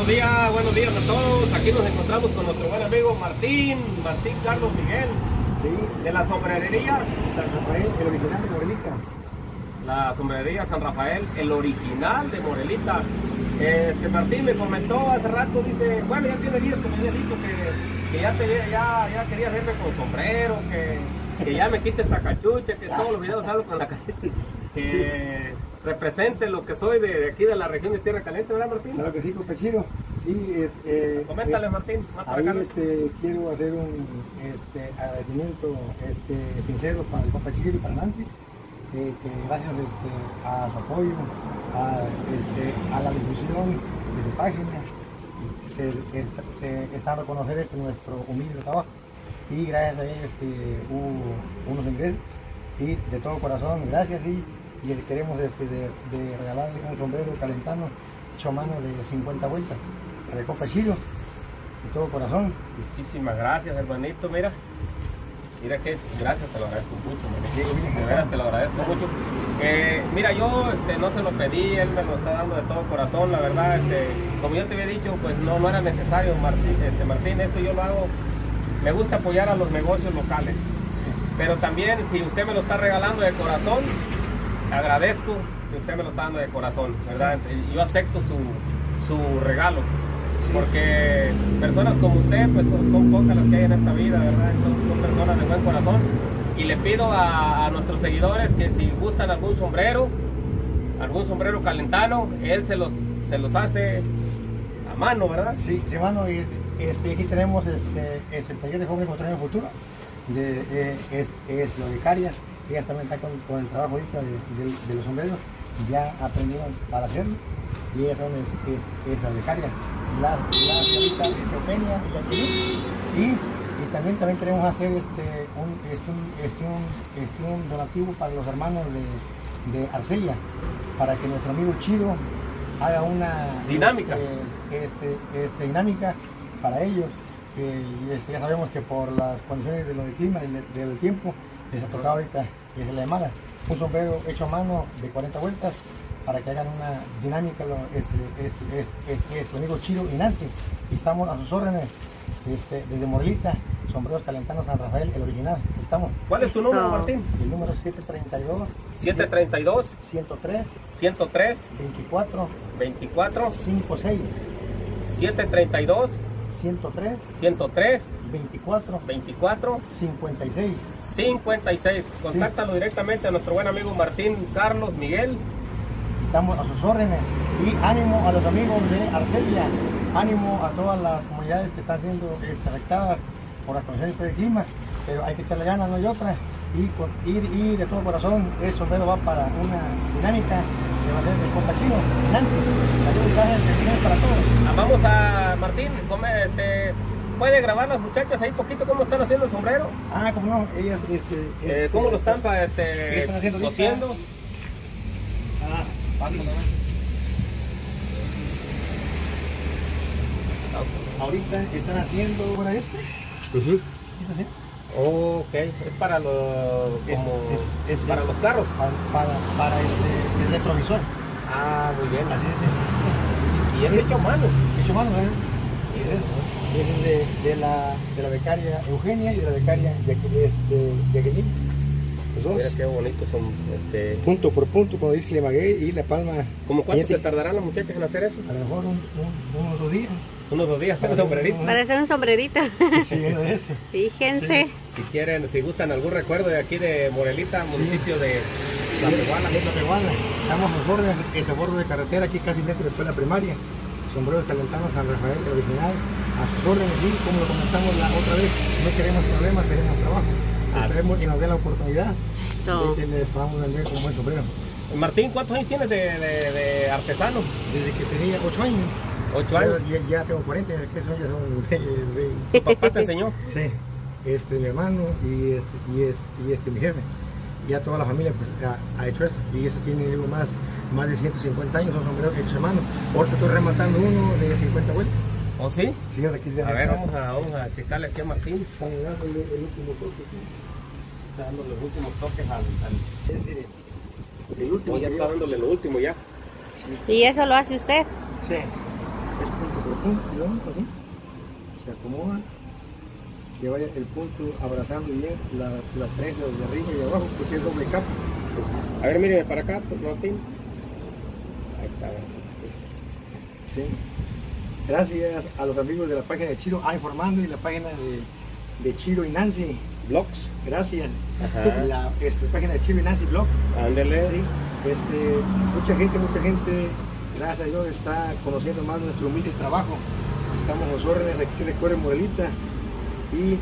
buenos días, buenos días a todos. Aquí nos encontramos con nuestro buen amigo Martín, Martín Carlos Miguel, Sí, de la sombrerería, San Rafael, el original de Morelita. la sombrerería San Rafael, el original de Morelita. Este Martín me comentó hace rato, dice, bueno, ya tiene días que me había dicho que, que ya, te, ya, ya quería verme con sombrero, que, que ya me quite esta cachucha, que todos los videos hablo con la cachucha, que represente lo que soy de, de aquí de la región de Tierra Caliente, ¿verdad Martín? Claro que sí, compechero. Sí, eh, eh, Coméntale eh, Martín, Ahí acá. este, quiero hacer un este, agradecimiento este, sincero para el compa Chiquero y para Nancy, eh, que gracias este, a su apoyo, a, este, a la difusión de su página, se está a reconocer este nuestro humilde trabajo y gracias a ellos este, hubo unos ingresos y de todo corazón gracias y, y queremos de, de regalarle un sombrero calentano hecho a mano de 50 vueltas compa Chiro de todo corazón Muchísimas gracias, hermanito. Mira, mira que gracias, te lo agradezco mucho. De veras te lo agradezco mucho. Eh, mira, yo este, no se lo pedí, él me lo está dando de todo corazón, la verdad. Este, como yo te había dicho, pues no, no era necesario, Martín, este, Martín. Esto yo lo hago, me gusta apoyar a los negocios locales. Pero también, si usted me lo está regalando de corazón, agradezco que usted me lo está dando de corazón, ¿verdad? Yo acepto su, su regalo. Porque personas como usted, pues son, son pocas las que hay en esta vida, ¿verdad? Son, son personas de buen corazón. Y le pido a, a nuestros seguidores que si gustan algún sombrero, algún sombrero calentano, él se los, se los hace a mano, ¿verdad? sí, sí hermano y este, aquí tenemos este, es el taller de jóvenes construyendo el futuro de, eh, es, es la becaria ella también está con, con el trabajo ahorita de, de- de los sombreros ya aprendieron para hacerlo y ellas son es, es, es la becaria la, la señorita Eugenia y Jacqueline y, y también también queremos hacer este un, este, un, este, un, este, un donativo para los hermanos de, de Arcelia para que nuestro amigo Chido haga una Dinámica. este, dinámica para ellos que ya sabemos que por las condiciones de lo del clima y de- del tiempo les ha tocado ahorita que se le mala un sombrero hecho a mano de 40 vueltas para que hagan una dinámica es, es, es, es- es el amigo Chiro y Nancy. Y estamos a sus órdenes este, desde Morelita sombreros calentanos San Rafael el original. Estamos. ¿Cuál es tu número, Martín? el número 732 732 103 103 24 24 56 732 103 103 24 24 56 56. Contáctalo directamente a nuestro buen amigo Martín Carlos Miguel. Estamos a sus órdenes y ánimo a los amigos de Arcelia, ánimo a todas las comunidades que están siendo afectadas por las condiciones del clima, pero hay que echarle ganas, no hay otra. Y, con, y, y de todo corazón, el sombrero va para una dinámica que va a ser compa chino, Nancy. Para todos. Vamos a Martín, come, este, puede grabar las muchachas ahí poquito cómo están haciendo el sombrero, Ah, como no, ellas, este, Eh, este, cómo lo están pa- ¿Qué este, están haciendo cosiendo. Ah. Ahorita están haciendo para este. ¿Qué está haciendo? Ok, es para los, como, es- es- para los carros. para, para, para el, el retrovisor. Ah, muy bien. Así es. Y es hecho a mano. es. Hecho mano, ¿eh? Y es, es de, de, la, de la becaria Eugenia y de la becaria Jacque- este, Jacqueline. Los dos. Mira qué bonitos son. Este, Punto por punto, como dice Lemagué y La Palma. ¿Cómo cuánto se tardarán las muchachas en hacer eso? A lo mejor un, un- unos dos días. Unos dos días, hacer el sombrerito. Parece un sombrerito. Sí, uno de esos. Fíjense. Si quieren, si gustan algún recuerdo de aquí de Morelita, municipio de La Peruana. La Peruana. Estamos en borde, ese borde de carretera, aquí casi dentro de la escuela primaria. Sombreros calentanos San Rafael, el original. A sus órdenes, y como lo comentamos la otra vez, no queremos problemas, queremos trabajo. Ah. Esperemos que nos dé la oportunidad Eso. de que les podamos vender como buen sombrero. Martín, ¿cuántos años tienes de, de- de artesano? Desde que tenía 8 años. Ocho Pero años. Ya, ya tengo 40, que son, ya son de, ¿Tu papá te enseñó? Sí, este, mi hermano y este, y este, y este mi jefe. Ya toda la familia pues, ha, ha hecho eso. Y eso tiene digo, más, más de 150 años, son sombreros hechos a mano. Ahorita estoy rematando uno de 50 vueltas. ¿O sí? Sí, ahora aquí A ver, vamos a, vamos a checarle aquí a Martín. Están dándole el último toque. Está dando los últimos toques al... al... El último Oh, ya está dándole lo último ya. ¿Y eso lo hace usted? Sí, es punto por punto, ¿no? así, se acomoda, que vaya el punto abrazando bien la, la trenza desde arriba y abajo, porque es doble capa. A ver, mire para acá, Martín. Ahí está. Sí. Gracias a los amigos de la página de Chiro A Informando y la página de, de Chiro y Nancy. Blogs. Gracias. Ajá. La este, página de Chiro y Nancy Blog. Ándele. Sí, este, mucha gente, mucha gente, gracias a Dios, está conociendo más nuestro humilde trabajo. Estamos en los órdenes aquí en la Escuela Morelita y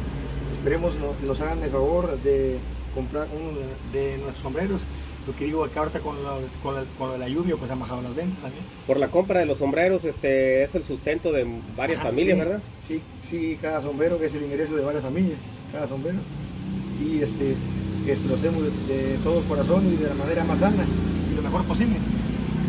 esperemos no- nos hagan el favor de comprar uno de, de nuestros sombreros. Lo que digo que ahorita con, lo- con, la, con lo de la lluvia pues han bajado las ventas también. Por la compra de los sombreros, este es el sustento de varias Ajá, familias, sí, ¿verdad? Sí, sí, cada sombrero es el ingreso de varias familias, cada sombrero. Y este, este, lo hacemos de, de todo corazón y de la manera más sana y lo mejor posible.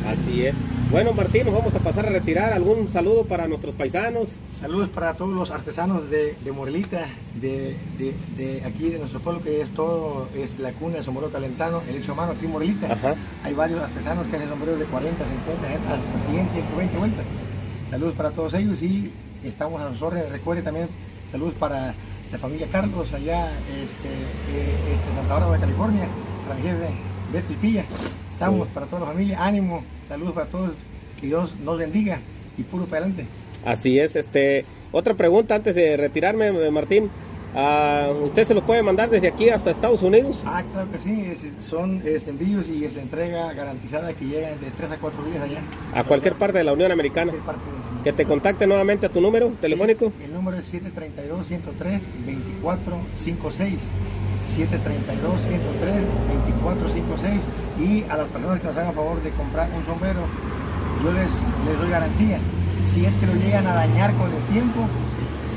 Así es. Bueno, Martín, nos vamos a pasar a retirar. ¿Algún saludo para nuestros paisanos? Saludos para todos los artesanos de, de Morelita, de, de- de aquí de nuestro pueblo, que es todo, es la cuna del sombrero calentano, el hecho mano aquí en Morelita. Ajá. Hay varios artesanos que hacen sombreros de 40, 50, hasta 100, 120 vueltas. Saludos para todos ellos y estamos a sus órdenes. Recuerde también saludos para la familia Carlos allá este, eh, este, Santa Bárbara, California, para mi jefe Beto y Pilla. Estamos Sí. para toda la familia, ánimo, saludos para todos, que Dios nos bendiga y puro para adelante. Así es. Este, otra pregunta antes de retirarme, eh, Martín. Ah, ¿Usted se los puede mandar desde aquí hasta Estados Unidos? Ah, claro que sí, es- son envíos y es entrega garantizada que llegan de 3 a 4 días allá. A cualquier parte de la Unión Americana. Parte Que te contacte nuevamente a tu número telefónico. Sí, el número es 732-103-2456. 732-103-2456. Y a las personas que nos hagan favor de comprar un sombrero, yo les, les doy garantía. Si es que lo llegan a dañar con el tiempo,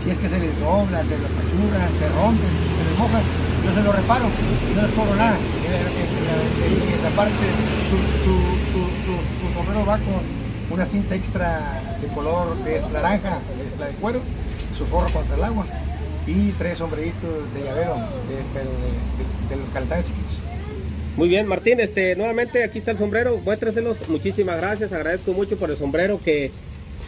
si es que se les dobla, se les apachura, se rompe, se les moja, yo se lo reparo y no les cobro nada. Y, esa parte, su, su- su sombrero va con una cinta extra de color que es naranja, es la de cuero, su forro contra el agua y tres sombreritos de llavero, de- pero de, de- de los calentados chiquitos. Muy bien, Martín, este, nuevamente aquí está el sombrero, muéstreselos, muchísimas gracias, agradezco mucho por el sombrero que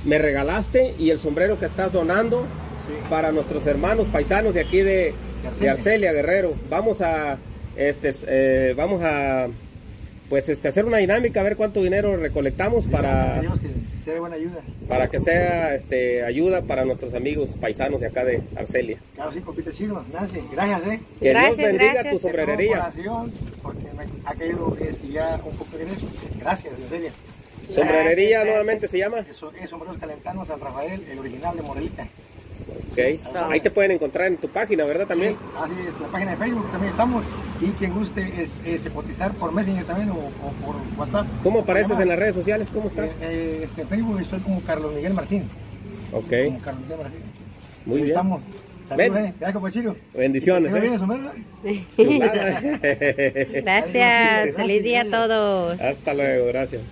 me regalaste y el sombrero que estás donando Sí. para nuestros hermanos paisanos de aquí de, Arcelia. Arcelia, Guerrero. Vamos a, este, eh, vamos a, pues, este, hacer una dinámica, a ver cuánto dinero recolectamos para, que sea de buena ayuda. para que sea, este, ayuda para nuestros amigos paisanos de acá de Arcelia. Claro, sí, compite chino, Nancy, gracias, eh. Que Gracias, Dios bendiga gracias. tu sombrerería. Porque me ha caído es, ya un poco de eso. Gracias, en serio. Sombrerería Gracias, nuevamente se llama. Eso es Sombreros Calentanos San Rafael, el original de Morelita. Ok. Ahí te pueden encontrar en tu página, ¿verdad? También. Así es, la página de Facebook también estamos. Y quien guste es, es cotizar por Messenger también o, o por WhatsApp. ¿Cómo apareces en las redes sociales? ¿Cómo estás? Eh, eh, este, en Facebook estoy como Carlos Miguel Martín. Ok. Como Carlos Miguel Martín. Muy Ahí bien. Estamos. Saludos, Ven. eh. Gracias, compañero. Bendiciones, eh. Gracias. Feliz día a todos. Hasta luego, gracias.